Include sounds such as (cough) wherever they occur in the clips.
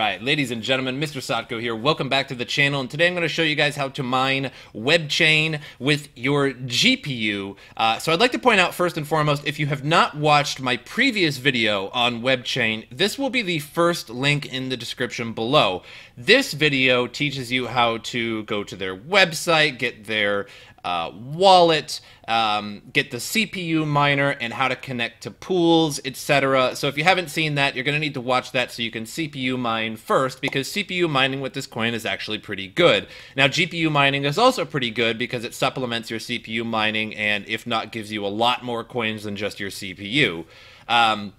right, ladies and gentlemen, Mr. Sotko here. Welcome back to the channel, and today I'm going to show you guys how to mine WebChain with your GPU. Uh, so I'd like to point out first and foremost, if you have not watched my previous video on WebChain, this will be the first link in the description below. This video teaches you how to go to their website, get their uh, wallet, um, get the CPU miner, and how to connect to pools, etc. So if you haven't seen that, you're going to need to watch that so you can CPU mine first, because CPU mining with this coin is actually pretty good. Now, GPU mining is also pretty good because it supplements your CPU mining, and if not, gives you a lot more coins than just your CPU. Um,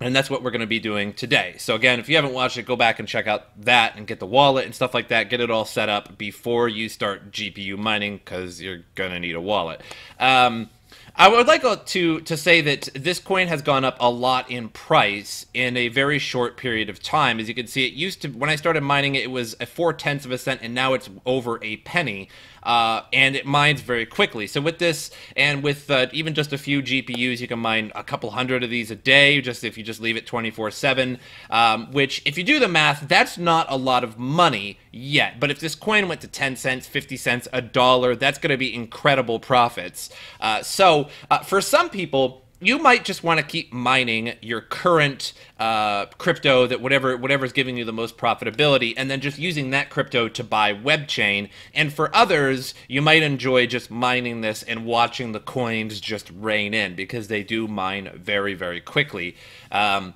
and that's what we're going to be doing today. So again, if you haven't watched it, go back and check out that and get the wallet and stuff like that. Get it all set up before you start GPU mining because you're going to need a wallet. Um, I would like to to say that this coin has gone up a lot in price in a very short period of time. As you can see, it used to when I started mining it, it was a four tenths of a cent, and now it's over a penny. Uh, and it mines very quickly. So with this, and with uh, even just a few GPUs, you can mine a couple hundred of these a day. Just if you just leave it 24/7. Um, which, if you do the math, that's not a lot of money yet. But if this coin went to 10 cents, 50 cents, a dollar, that's going to be incredible profits. Uh, so uh, for some people, you might just want to keep mining your current uh, crypto that whatever whatever is giving you the most profitability and then just using that crypto to buy webchain and for others you might enjoy just mining this and watching the coins just rain in because they do mine very very quickly um,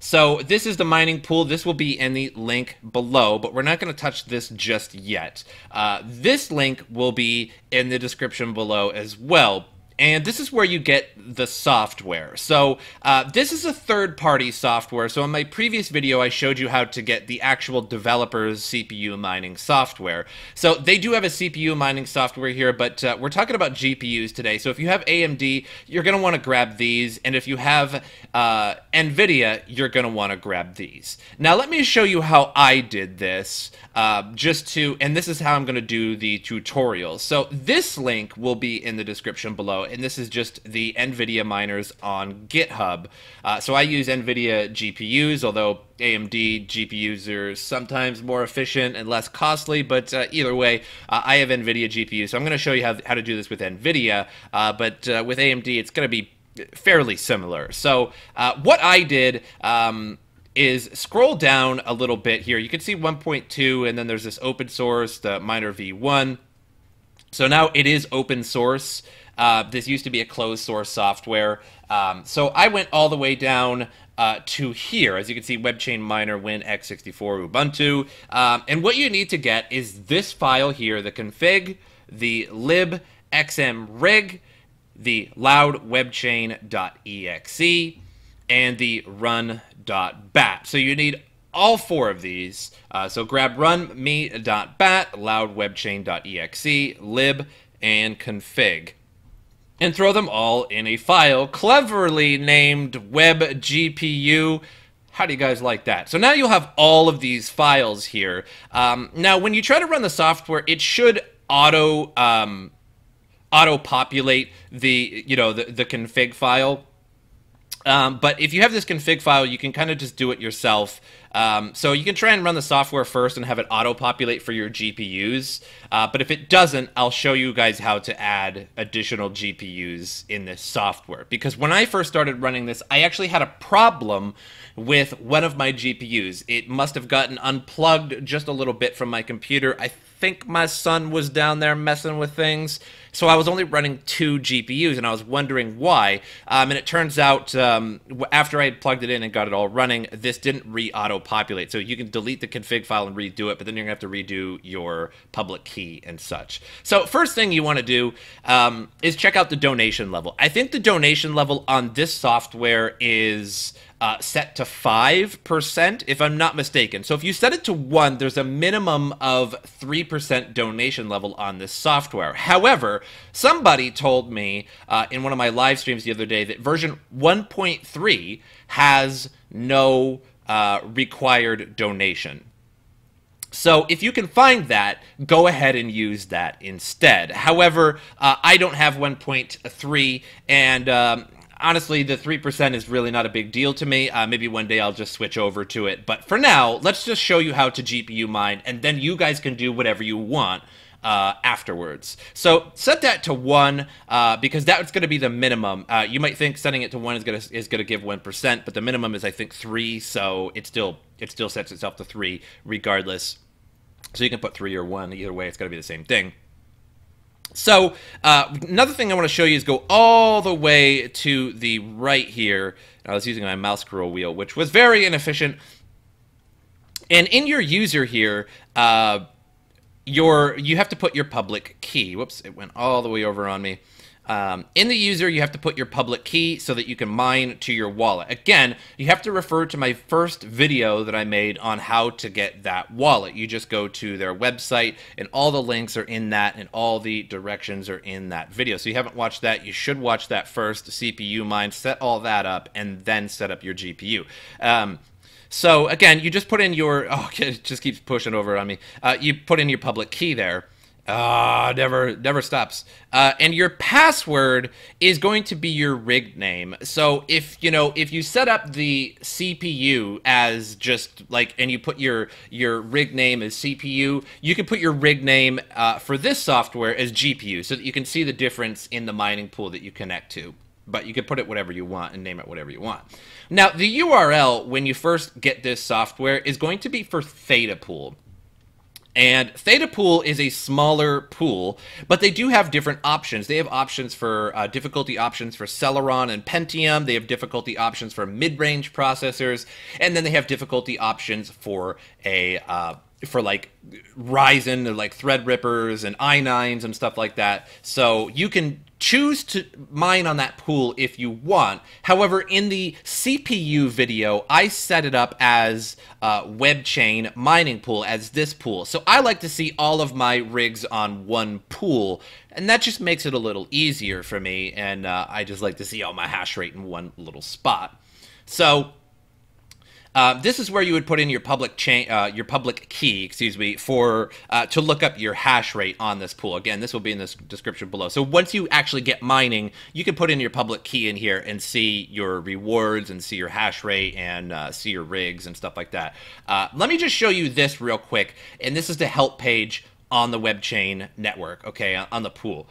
so this is the mining pool. This will be in the link below, but we're not going to touch this just yet. Uh, this link will be in the description below as well and this is where you get the software. So uh, this is a third-party software. So in my previous video, I showed you how to get the actual developer's CPU mining software. So they do have a CPU mining software here, but uh, we're talking about GPUs today. So if you have AMD, you're going to want to grab these, and if you have uh, NVIDIA, you're going to want to grab these. Now let me show you how I did this, uh, just to, and this is how I'm going to do the tutorial. So this link will be in the description below and this is just the NVIDIA miners on GitHub. Uh, so I use NVIDIA GPUs, although AMD GPUs are sometimes more efficient and less costly, but uh, either way, uh, I have NVIDIA GPUs. So I'm going to show you how, how to do this with NVIDIA, uh, but uh, with AMD, it's going to be fairly similar. So uh, what I did... Um, is scroll down a little bit here. You can see 1.2, and then there's this open source, the Miner V1. So now it is open source. Uh, this used to be a closed source software. Um, so I went all the way down uh, to here. As you can see, WebChain Miner Win x64 Ubuntu. Um, and what you need to get is this file here, the config, the lib xm rig, the loud webchain.exe, and the run.bat. So you need all four of these. Uh, so grab run me.bat, loud lib, and config and throw them all in a file cleverly named WebGPU. How do you guys like that? So now you'll have all of these files here. Um, now, when you try to run the software, it should auto um, auto populate the you know the, the config file. Um, but if you have this config file, you can kind of just do it yourself. Um, so you can try and run the software first and have it auto-populate for your GPUs. Uh, but if it doesn't, I'll show you guys how to add additional GPUs in this software. Because when I first started running this, I actually had a problem with one of my GPUs. It must have gotten unplugged just a little bit from my computer. I think my son was down there messing with things. So I was only running two GPUs, and I was wondering why. Um, and it turns out um, after I had plugged it in and got it all running, this didn't re-auto populate. So you can delete the config file and redo it, but then you're gonna have to redo your public key and such. So first thing you want to do um, is check out the donation level. I think the donation level on this software is uh, set to 5%, if I'm not mistaken. So if you set it to 1, there's a minimum of 3% donation level on this software. However, somebody told me uh, in one of my live streams the other day that version 1.3 has no uh, required donation. So if you can find that, go ahead and use that instead. However, uh, I don't have 1.3, and um, honestly, the 3% is really not a big deal to me. Uh, maybe one day I'll just switch over to it. But for now, let's just show you how to GPU mine, and then you guys can do whatever you want uh, afterwards. So set that to one uh, because that's going to be the minimum. Uh, you might think setting it to one is going to is going to give one percent, but the minimum is I think three. So it still it still sets itself to three regardless. So you can put three or one either way. It's going to be the same thing. So uh, another thing I want to show you is go all the way to the right here. I was using my mouse scroll wheel, which was very inefficient. And in your user here, uh, your you have to put your public key. Whoops, it went all the way over on me. Um, in the user, you have to put your public key so that you can mine to your wallet. Again, you have to refer to my first video that I made on how to get that wallet. You just go to their website, and all the links are in that, and all the directions are in that video. So you haven't watched that, you should watch that first, CPU mine, set all that up, and then set up your GPU. Um, so again, you just put in your (laughs) oh, it just keeps pushing over on me. Uh, you put in your public key there. Ah, uh, never, never stops. Uh, and your password is going to be your rig name. So if you know, if you set up the CPU as just like, and you put your your rig name as CPU, you can put your rig name uh, for this software as GPU, so that you can see the difference in the mining pool that you connect to but you can put it whatever you want and name it whatever you want. Now, the URL when you first get this software is going to be for Theta Pool. And Theta Pool is a smaller pool, but they do have different options. They have options for uh, difficulty options for Celeron and Pentium. They have difficulty options for mid-range processors, and then they have difficulty options for a uh, for like Ryzen, like Threadrippers and i9s and stuff like that. So you can choose to mine on that pool if you want. However, in the CPU video, I set it up as a web chain mining pool, as this pool. So I like to see all of my rigs on one pool, and that just makes it a little easier for me, and uh, I just like to see all my hash rate in one little spot. So uh, this is where you would put in your public chain, uh, your public key, excuse me, for uh, to look up your hash rate on this pool. Again, this will be in the description below. So once you actually get mining, you can put in your public key in here and see your rewards and see your hash rate and uh, see your rigs and stuff like that. Uh, let me just show you this real quick, and this is the help page on the web chain network. Okay, on the pool.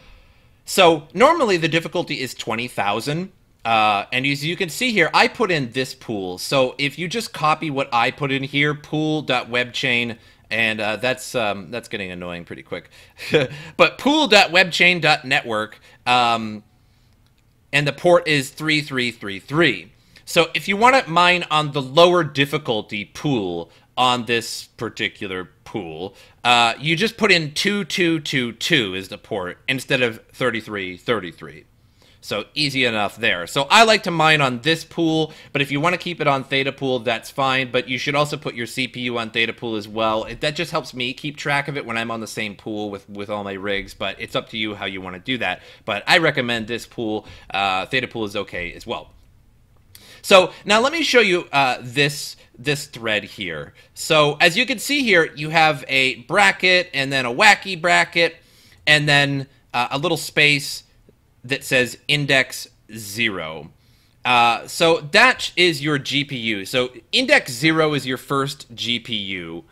So normally the difficulty is twenty thousand. Uh, and as you can see here, I put in this pool. So if you just copy what I put in here, pool.webchain, and uh, that's um, that's getting annoying pretty quick. (laughs) but pool.webchain.network, um, and the port is 3333. So if you want to mine on the lower difficulty pool on this particular pool, uh, you just put in 2222 is the port instead of 3333. So easy enough there. So I like to mine on this pool, but if you want to keep it on Theta Pool, that's fine. But you should also put your CPU on Theta Pool as well. It, that just helps me keep track of it when I'm on the same pool with, with all my rigs, but it's up to you how you want to do that. But I recommend this pool. Uh, Theta Pool is okay as well. So now let me show you uh, this this thread here. So as you can see here, you have a bracket and then a wacky bracket and then uh, a little space that says index zero. Uh, so that is your GPU. So index zero is your first GPU,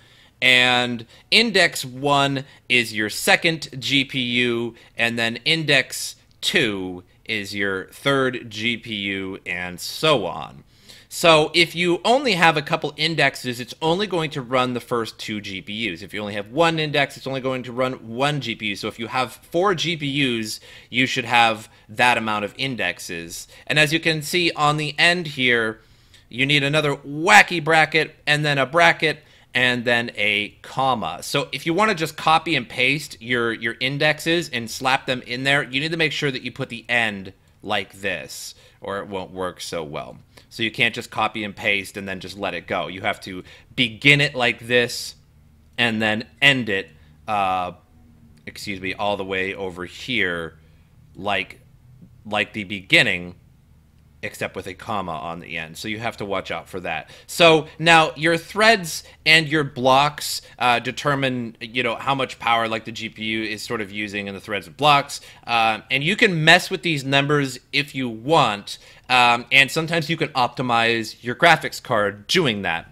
and index one is your second GPU, and then index two is your third GPU, and so on. So if you only have a couple indexes, it's only going to run the first two GPUs. If you only have one index, it's only going to run one GPU. So if you have four GPUs, you should have that amount of indexes. And as you can see on the end here, you need another wacky bracket and then a bracket and then a comma. So if you want to just copy and paste your, your indexes and slap them in there, you need to make sure that you put the end like this or it won't work so well. So you can't just copy and paste and then just let it go. You have to begin it like this and then end it, uh, excuse me, all the way over here like like the beginning except with a comma on the end. So you have to watch out for that. So now your threads and your blocks uh, determine, you know, how much power like the GPU is sort of using in the threads and blocks. Um, and you can mess with these numbers if you want. Um, and sometimes you can optimize your graphics card doing that.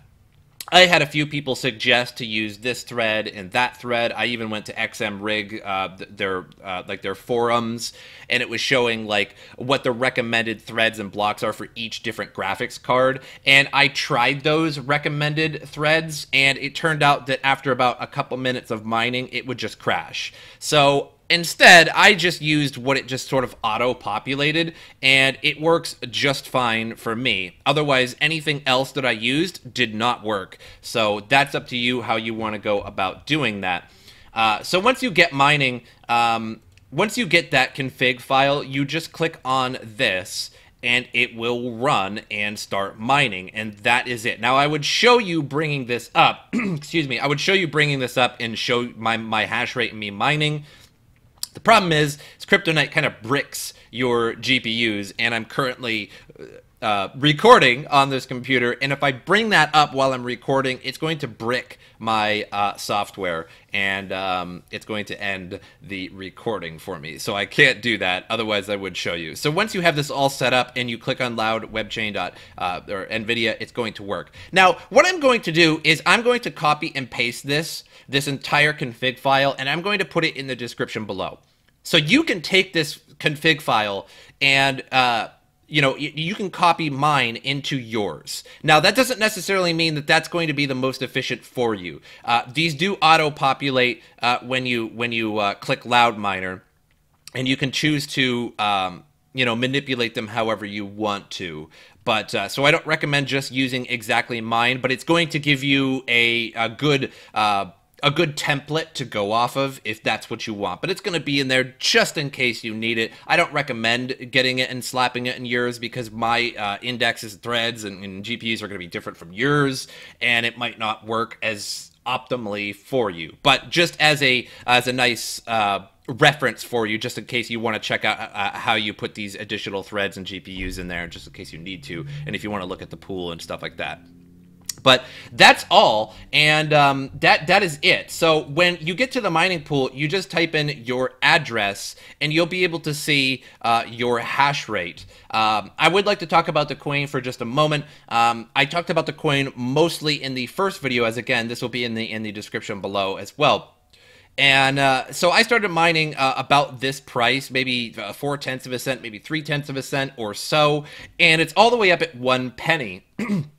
I had a few people suggest to use this thread and that thread. I even went to XMRig, uh, their uh, like their forums, and it was showing like what the recommended threads and blocks are for each different graphics card. And I tried those recommended threads, and it turned out that after about a couple minutes of mining, it would just crash. So Instead, I just used what it just sort of auto-populated, and it works just fine for me. Otherwise, anything else that I used did not work. So that's up to you how you want to go about doing that. Uh, so once you get mining, um, once you get that config file, you just click on this, and it will run and start mining and that is it now i would show you bringing this up (clears throat) excuse me i would show you bringing this up and show my my hash rate and me mining the problem is, is CryptoNight kind of bricks your GPUs, and I'm currently uh, uh, recording on this computer, and if I bring that up while I'm recording, it's going to brick my uh, software, and um, it's going to end the recording for me. So I can't do that, otherwise I would show you. So once you have this all set up and you click on loud webchain uh, or NVIDIA, it's going to work. Now, what I'm going to do is I'm going to copy and paste this, this entire config file, and I'm going to put it in the description below. So you can take this config file and uh, you know you can copy mine into yours. Now that doesn't necessarily mean that that's going to be the most efficient for you. Uh, these do auto populate uh, when you when you uh, click loud miner and you can choose to um, you know manipulate them however you want to. But uh, so I don't recommend just using exactly mine but it's going to give you a, a good uh, a good template to go off of if that's what you want. But it's going to be in there just in case you need it. I don't recommend getting it and slapping it in yours because my uh, indexes, threads, and, and GPUs are going to be different from yours, and it might not work as optimally for you. But just as a as a nice uh, reference for you, just in case you want to check out uh, how you put these additional threads and GPUs in there, just in case you need to, and if you want to look at the pool and stuff like that. But that's all, and um, that that is it. So when you get to the mining pool, you just type in your address, and you'll be able to see uh, your hash rate. Um, I would like to talk about the coin for just a moment. Um, I talked about the coin mostly in the first video, as again, this will be in the in the description below as well. And uh, so I started mining uh, about this price, maybe uh, four tenths of a cent, maybe three tenths of a cent or so, and it's all the way up at one penny. (clears throat)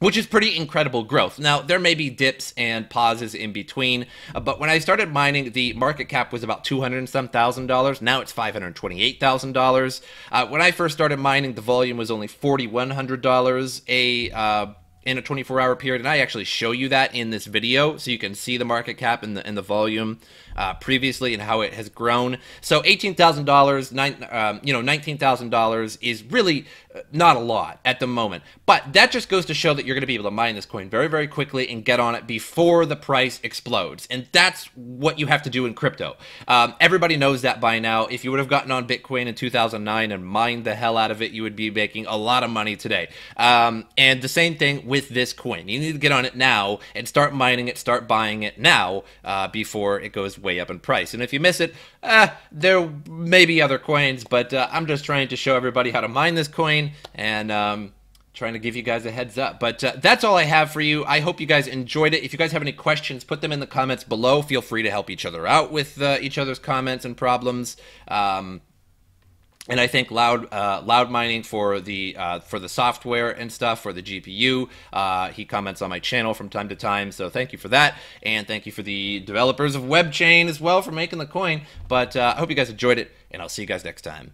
which is pretty incredible growth. Now, there may be dips and pauses in between, uh, but when I started mining, the market cap was about 200 and some thousand dollars. Now it's $528,000. Uh, when I first started mining, the volume was only $4,100 a uh, in a 24 hour period and I actually show you that in this video so you can see the market cap and the, and the volume uh, previously and how it has grown. So $18,000, um, you know, $19,000 is really uh, not a lot at the moment. But that just goes to show that you're going to be able to mine this coin very, very quickly and get on it before the price explodes. And that's what you have to do in crypto. Um, everybody knows that by now. If you would have gotten on Bitcoin in 2009 and mined the hell out of it, you would be making a lot of money today. Um, and the same thing with this coin. You need to get on it now and start mining it, start buying it now uh, before it goes way up in price. And if you miss it, uh, there may be other coins, but uh, I'm just trying to show everybody how to mine this coin and um, trying to give you guys a heads up. But uh, that's all I have for you. I hope you guys enjoyed it. If you guys have any questions, put them in the comments below. Feel free to help each other out with uh, each other's comments and problems. Um, and I think loud uh, loud mining for the uh, for the software and stuff for the GPU. Uh, he comments on my channel from time to time, so thank you for that, and thank you for the developers of WebChain as well for making the coin. But uh, I hope you guys enjoyed it, and I'll see you guys next time.